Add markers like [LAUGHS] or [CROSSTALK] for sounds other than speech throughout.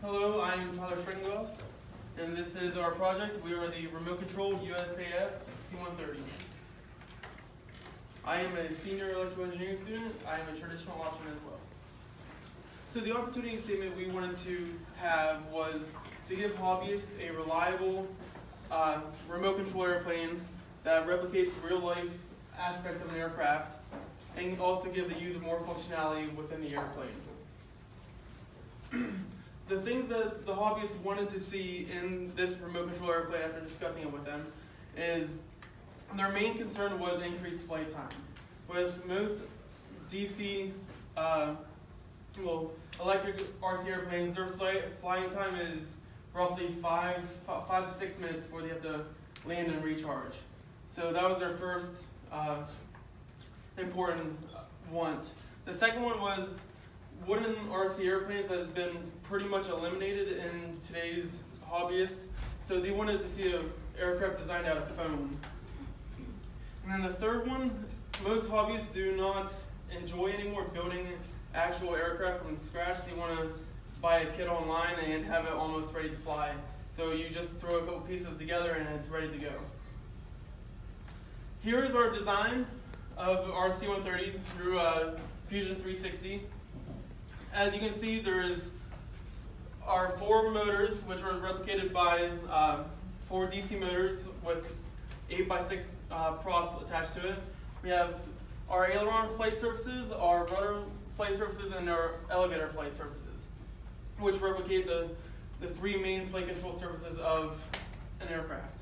Hello, I am Tyler Schreckengoss, and this is our project. We are the remote controlled USAF C-130. I am a senior electrical engineering student. I am a traditional option as well. So the opportunity statement we wanted to have was to give hobbyists a reliable uh, remote control airplane that replicates real life aspects of an aircraft and also give the user more functionality within the airplane. [CLEARS THROAT] the things that the hobbyists wanted to see in this remote control airplane after discussing it with them is their main concern was increased flight time. With most DC, uh, well, electric RC airplanes, their flight, flying time is roughly five, five to six minutes before they have to land and recharge. So that was their first uh, important want. The second one was wooden RC airplanes has been pretty much eliminated in today's hobbyist. So they wanted to see an aircraft designed out of foam. And then the third one, most hobbyists do not enjoy anymore building actual aircraft from scratch. They want to buy a kit online and have it almost ready to fly. So you just throw a couple pieces together and it's ready to go. Here is our design of our C-130 through uh, Fusion 360. As you can see, there is our four motors, which are replicated by uh, four DC motors with 8 by 6 uh, props attached to it. We have our aileron flight surfaces, our rudder flight surfaces, and our elevator flight surfaces, which replicate the, the three main flight control surfaces of an aircraft.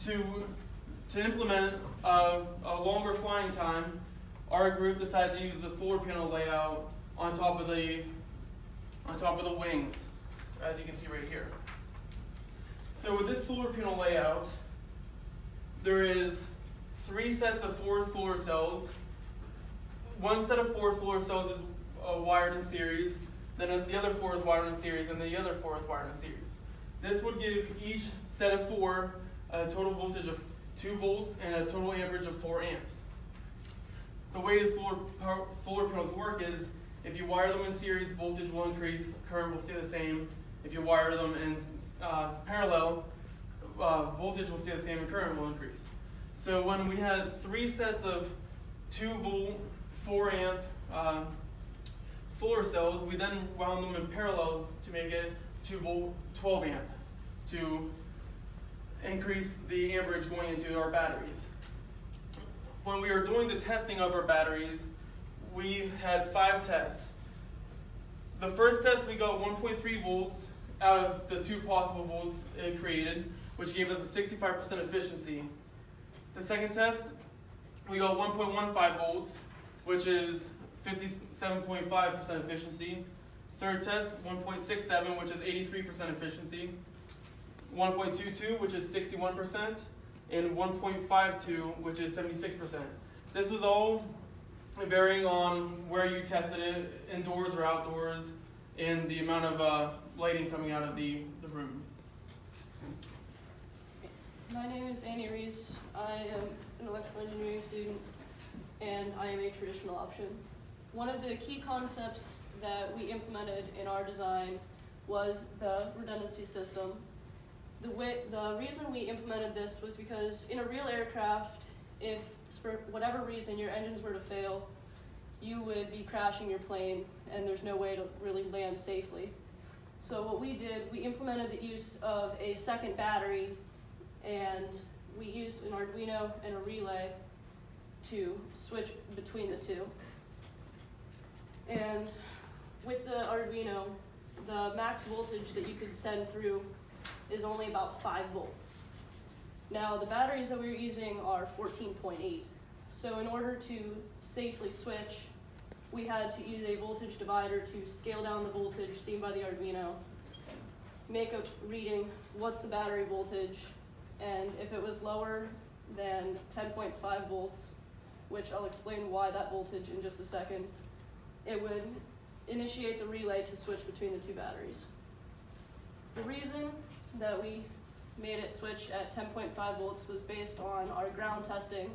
To, to implement a, a longer flying time, our group decided to use the solar panel layout on top of the on top of the wings, as you can see right here. So with this solar panel layout, there is three sets of four solar cells. One set of four solar cells is uh, wired in series, then the other four is wired in series, and the other four is wired in series. This would give each set of four a total voltage of 2 volts and a total amperage of 4 amps. The way the solar, solar panels work is if you wire them in series, voltage will increase, current will stay the same. If you wire them in uh, parallel, uh, voltage will stay the same and current will increase. So when we had three sets of 2 volt, 4 amp uh, solar cells, we then wound them in parallel to make it 2 volt, 12 amp to increase the amperage going into our batteries. When we were doing the testing of our batteries, we had five tests. The first test, we got 1.3 volts out of the two possible volts it created, which gave us a 65% efficiency. The second test, we got 1.15 volts, which is 57.5% efficiency. Third test, 1.67, which is 83% efficiency. 1.22, which is 61%, and 1.52, which is 76%. This is all varying on where you tested it, indoors or outdoors, and the amount of uh, lighting coming out of the, the room. My name is Annie Reese. I am an electrical engineering student, and I am a traditional option. One of the key concepts that we implemented in our design was the redundancy system. The, way, the reason we implemented this was because in a real aircraft, if for whatever reason your engines were to fail, you would be crashing your plane and there's no way to really land safely. So what we did, we implemented the use of a second battery and we used an Arduino and a relay to switch between the two. And with the Arduino, the max voltage that you could send through is only about 5 volts. Now the batteries that we are using are 14.8. So in order to safely switch, we had to use a voltage divider to scale down the voltage seen by the Arduino, make a reading, what's the battery voltage, and if it was lower than 10.5 volts, which I'll explain why that voltage in just a second, it would initiate the relay to switch between the two batteries. The reason that we made it switch at 10.5 volts was based on our ground testing.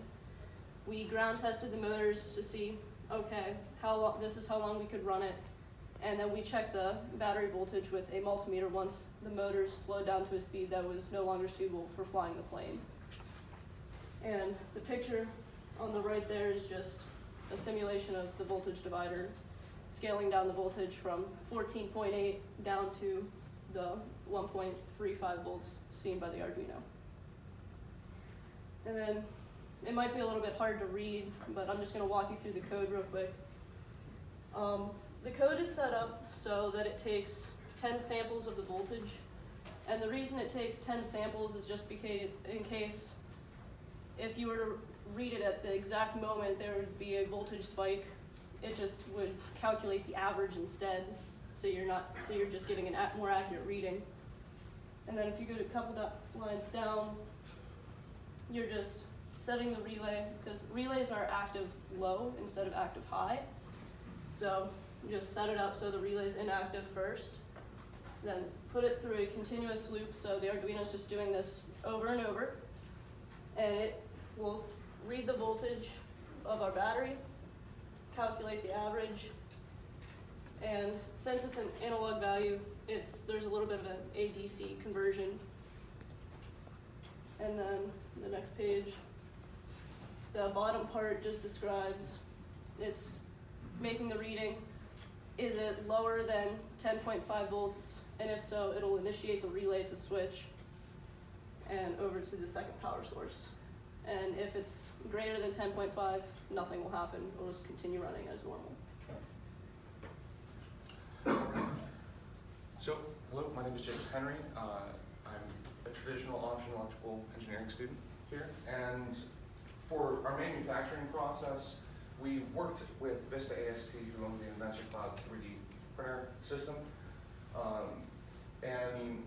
We ground tested the motors to see, okay, how long, this is how long we could run it, And then we checked the battery voltage with a multimeter once the motors slowed down to a speed that was no longer suitable for flying the plane. And the picture on the right there is just a simulation of the voltage divider, scaling down the voltage from 14.8 down to the 1.35 volts seen by the Arduino. And then it might be a little bit hard to read, but I'm just going to walk you through the code real quick. Um, the code is set up so that it takes 10 samples of the voltage, and the reason it takes 10 samples is just because, in case if you were to read it at the exact moment, there would be a voltage spike. It just would calculate the average instead, so you're not, so you're just getting a more accurate reading. And then if you go to a couple lines down, you're just setting the relay, because relays are active low instead of active high. So you just set it up so the relay's inactive first, then put it through a continuous loop, so the Arduino's just doing this over and over. And it will read the voltage of our battery, calculate the average, and since it's an analog value, it's, there's a little bit of an ADC conversion. And then the next page, the bottom part just describes, it's making the reading. Is it lower than ten point five volts? And if so, it'll initiate the relay to switch and over to the second power source. And if it's greater than ten point five, nothing will happen, it'll just continue running as normal. So, hello, my name is Jacob Henry. Uh, I'm a traditional electrical engineering student here. And for our manufacturing process, we worked with Vista AST, who owns the Invention Cloud 3D printer system. Um, and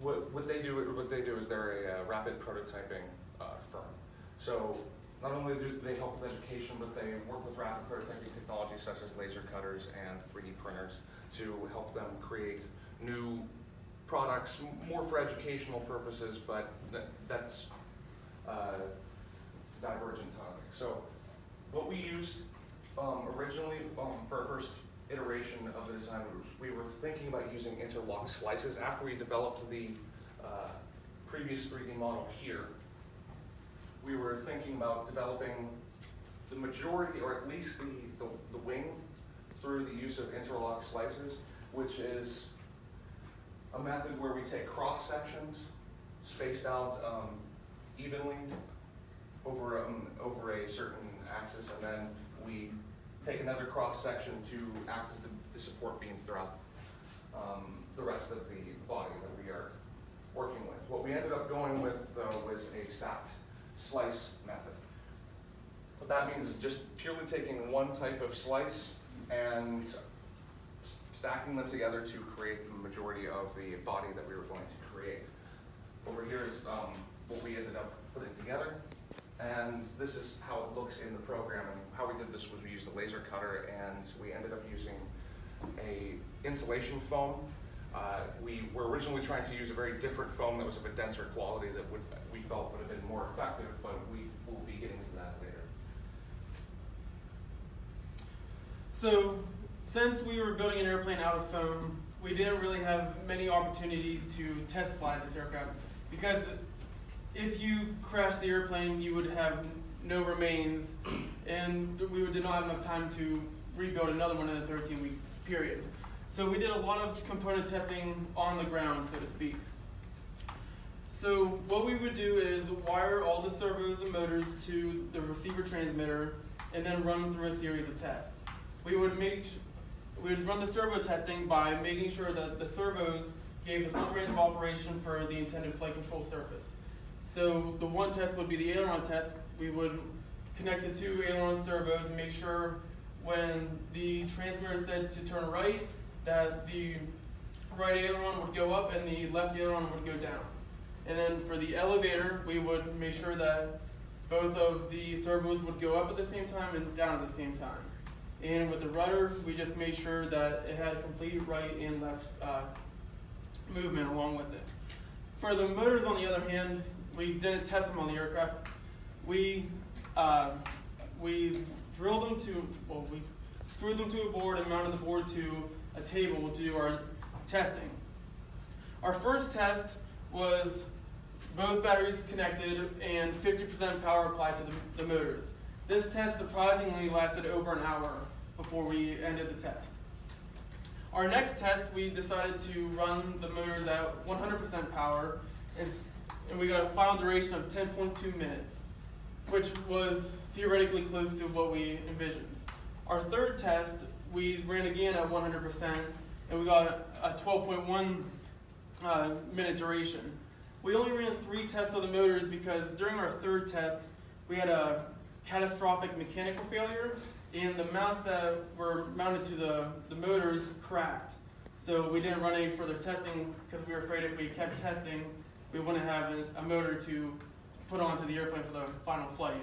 what, what they do, what they do is they're a uh, rapid prototyping uh, firm. So not only do they help with education, but they work with rapid prototyping technologies such as laser cutters and 3D printers to help them create new products, more for educational purposes, but that, that's uh, divergent topic. So what we used um, originally um, for our first iteration of the design, we were thinking about using interlocked slices after we developed the uh, previous 3D model here. We were thinking about developing the majority, or at least the, the, the wing, through the use of interlock slices, which is a method where we take cross sections spaced out um, evenly over um, over a certain axis, and then we take another cross section to act as the, the support beams throughout um, the rest of the body that we are working with. What we ended up going with though was a stacked slice method. What that means is just purely taking one type of slice and stacking them together to create the majority of the body that we were going to create. Over here is um, what we ended up putting together. And this is how it looks in the program. And how we did this was we used a laser cutter and we ended up using a insulation foam. Uh, we were originally trying to use a very different foam that was of a denser quality that would, we felt would have been more effective, but we will be getting to that later. So, since we were building an airplane out of foam, we didn't really have many opportunities to test fly this aircraft because if you crashed the airplane, you would have no remains, and we did not have enough time to rebuild another one in a 13 week period. So, we did a lot of component testing on the ground, so to speak. So what we would do is wire all the servos and motors to the receiver transmitter and then run through a series of tests. We would make, we would run the servo testing by making sure that the servos gave the full range of operation for the intended flight control surface. So the one test would be the aileron test. We would connect the two aileron servos and make sure when the transmitter said to turn right, that the right aileron would go up and the left aileron would go down. And then for the elevator, we would make sure that both of the servos would go up at the same time and down at the same time. And with the rudder, we just made sure that it had a complete right and left uh, movement along with it. For the motors, on the other hand, we didn't test them on the aircraft. We uh, we drilled them to well, we screwed them to a board and mounted the board to a table to do our testing. Our first test was both batteries connected and 50% power applied to the, the motors. This test surprisingly lasted over an hour before we ended the test. Our next test, we decided to run the motors at 100% power, and, we got a final duration of 10.2 minutes, which was theoretically close to what we envisioned. Our third test, we ran again at 100%, and we got a 12.1 uh, minute duration. We only ran three tests of the motors because during our third test, we had a catastrophic mechanical failure, and the mounts that were mounted to the, the motors cracked. So we didn't run any further testing because we were afraid if we kept testing, we wouldn't have a, a motor to put onto the airplane for the final flight.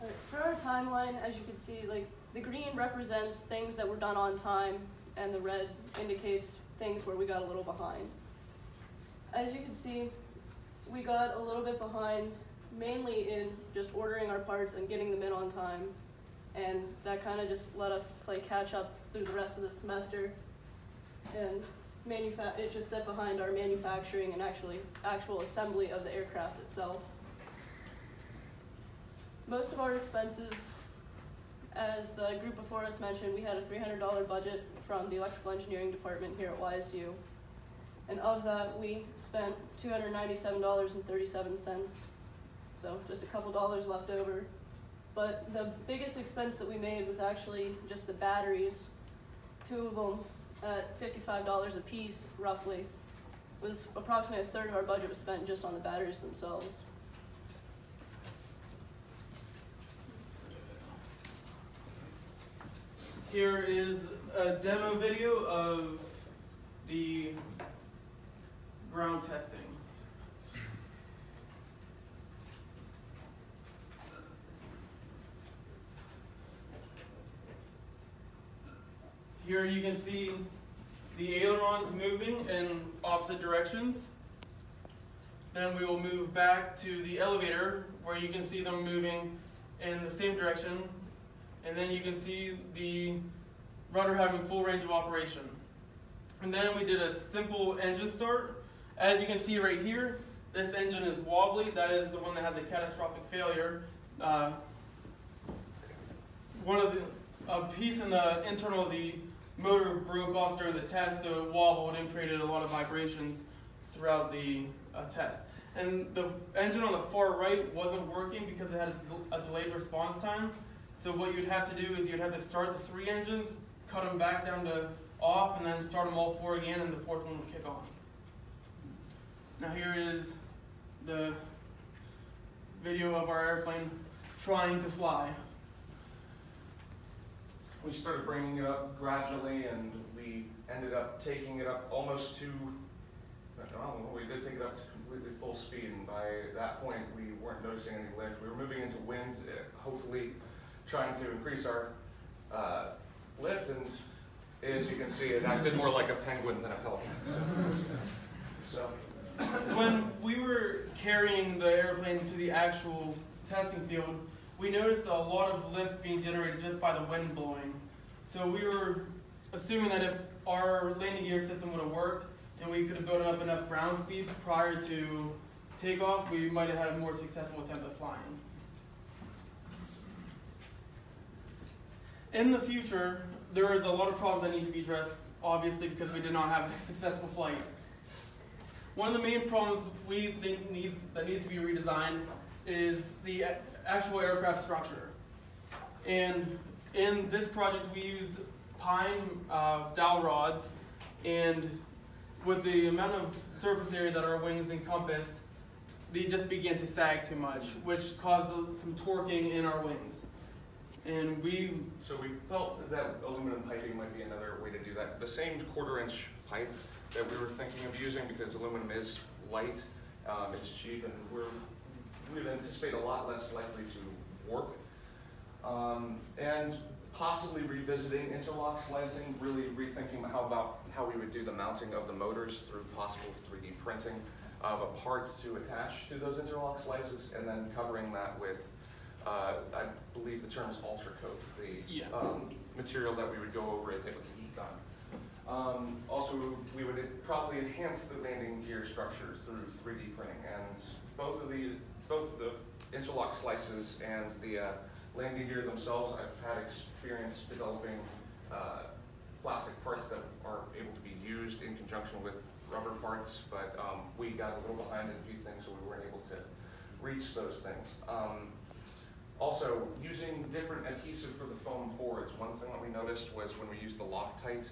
Alright, For our timeline, as you can see, like, the green represents things that were done on time, and the red indicates things where we got a little behind. As you can see, we got a little bit behind, mainly in just ordering our parts and getting them in on time. And that kind of just let us play catch up through the rest of the semester. And manufa- it just set behind our manufacturing and actually actual assembly of the aircraft itself. Most of our expenses, as the group before us mentioned, we had a $300 budget from the electrical engineering department here at YSU. And of that, we spent $297.37 so just a couple dollars left over. But the biggest expense that we made was actually just the batteries, two of them at fifty-five dollars a piece roughly. Was approximately a third of our budget was spent just on the batteries themselves. Here is a demo video of the ground testing. Here you can see the ailerons moving in opposite directions. Then we will move back to the elevator where you can see them moving in the same direction. And then you can see the rudder having full range of operation. And then we did a simple engine start. As you can see right here, this engine is wobbly. That is the one that had the catastrophic failure. Uh, one of the a piece in the internal of the motor broke off during the test, so it wobbled and created a lot of vibrations throughout the uh, test. And the engine on the far right wasn't working because it had a, a delayed response time. So what you'd have to do is you'd have to start the three engines, cut them back down to off, and then start them all four again, and the fourth one would kick on. Now here is the video of our airplane trying to fly. We started bringing it up gradually, and we ended up taking it up almost to, we did take it up to completely full speed, and by that point, we weren't noticing any lift. We were moving into wind, uh, hopefully trying to increase our uh, lift, and as you can see, it acted more like a penguin than a pelican. So, When we were carrying the airplane to the actual testing field, we noticed a lot of lift being generated just by the wind blowing. So we were assuming that if our landing gear system would have worked and we could have built up enough ground speed prior to takeoff, we might have had a more successful attempt at flying. In the future, there is a lot of problems that need to be addressed, obviously, because we did not have a [LAUGHS] successful flight. One of the main problems we think needs, that needs to be redesigned is the actual aircraft structure. And in this project, we used pine uh, dowel rods, and with the amount of surface area that our wings encompassed, they just began to sag too much, which caused some torquing in our wings. And we so we felt that aluminum piping might be another way to do that. The same quarter inch pipe that we were thinking of using, because aluminum is light, um, it's cheap, and we're, we would anticipate a lot less likely to warp. Um, and possibly revisiting interlock slicing, really rethinking how about how we would do the mounting of the motors through possible 3D printing of a part to attach to those interlock slices, and then covering that with uh, I believe the term is UltraCote, the Yeah. um, material that we would go over it with the heat gun. Um, also, we would probably enhance the landing gear structure through 3D printing, and both of the, both the interlock slices and the uh, landing gear themselves, I've had experience developing uh, plastic parts that are able to be used in conjunction with rubber parts, but um, we got a little behind in a few things, so we weren't able to reach those things. Um, also, using different adhesive for the foam boards, one thing that we noticed was when we used the Loctite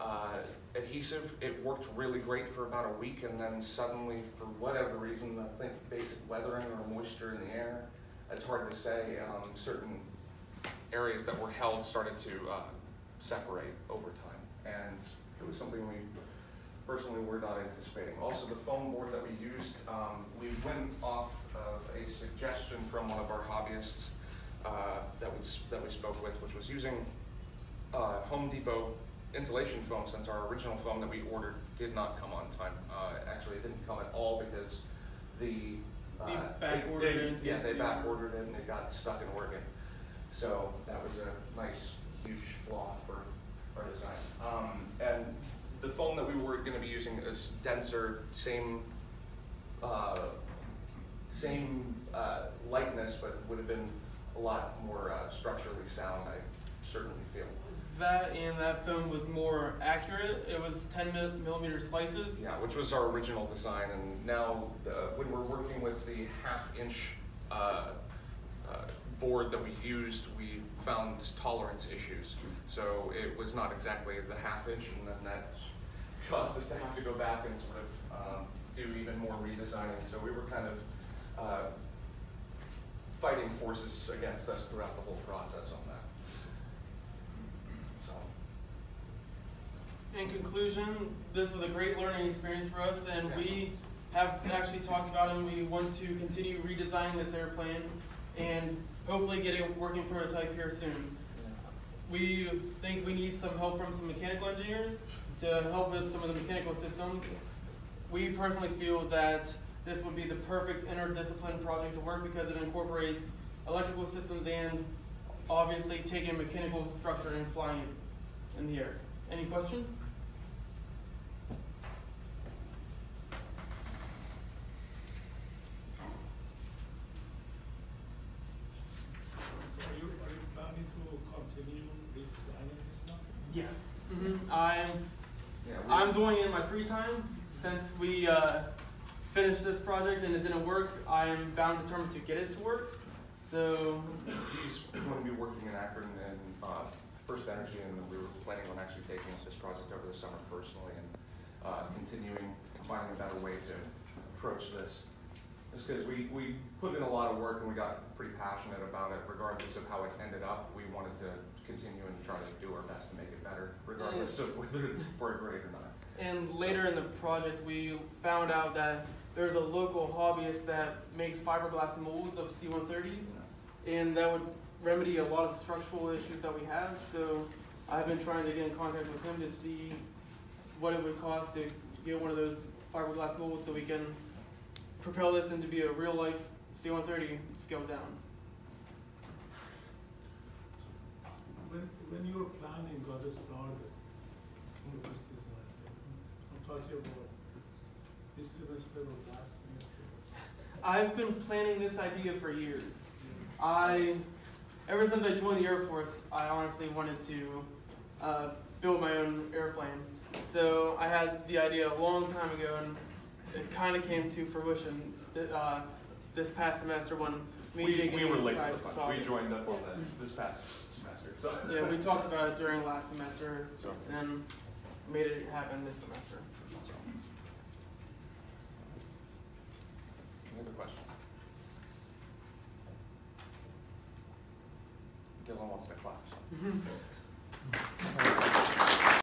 uh, adhesive, it worked really great for about a week, and then suddenly, for whatever reason, I think basic weathering or moisture in the air, it's hard to say, um, certain areas that were held started to uh, separate over time, and it was something we personally were not anticipating. Also, the foam board that we used, um, we went off of a suggestion from one of our hobbyists uh, that we, that we spoke with, which was using uh, Home Depot insulation foam, since our original foam that we ordered did not come on time. Uh, Actually, it didn't come at all because the. They uh, back they- ordered they- it. Yeah, they back ordered it and it got stuck in Oregon. So that was a nice, huge flaw for our design. Um, and the foam that we were gonna be using is denser, same, uh, same, uh, lightness, but would have been a lot more uh, structurally sound, I certainly feel. That and that foam was more accurate. It was 10 mil- millimeter slices. Yeah, which was our original design, and now, uh, when we're working with the half-inch, uh, uh, board that we used, we found tolerance issues. So it was not exactly the half inch, and then that caused us to have to go back and sort of, um, do even more redesigning. So we were kind of, uh, fighting forces against us throughout the whole process on that. So. In conclusion, this was a great learning experience for us, and we have actually talked about it, and we want to continue redesigning this airplane and hopefully get a working prototype here soon. We think we need some help from some mechanical engineers to help with some of the mechanical systems. We personally feel that this would be the perfect interdisciplinary project to work because it incorporates electrical systems and obviously taking mechanical structure and flying in the air. Any questions? So are you, are you planning to continue redesigning this now? Yeah. hmm I'm Yeah, I'm doing it in my free time since we uh, finished this project and it didn't work. I'm bound determined to get it to work. So He's going to be working in Akron and uh, FirstEnergy, and we were planning on actually taking this project over the summer personally and uh, continuing, finding a better way to approach this. Just because we, we put in a lot of work and we got pretty passionate about it, regardless of how it ended up, we wanted to continue and try to do our best to make it better, regardless of [LAUGHS] whether it's for a grade or not. and later in the project we found out that there's a local hobbyist that makes fiberglass molds of C-130s. and that would remedy a lot of structural issues that we have. So I've been trying to get in contact with him to see what it would cost to get one of those fiberglass molds so we can propel this into be a real life C-130 scaled down. When, when you were planning got started with this design, I'm talking about this semester or last semester? I've been planning this idea for years. I, ever since I joined the Air Force, I honestly wanted to uh, build my own airplane. So I had the idea a long time ago, and it kind of came to fruition uh, this past semester when me We, Jake we were late to the punch, we joined up on this, this past semester, so. Yeah, we talked about it during last semester, So. and then made it happen this semester. So. Any other questions? Dylan wants to clap, so. [LAUGHS]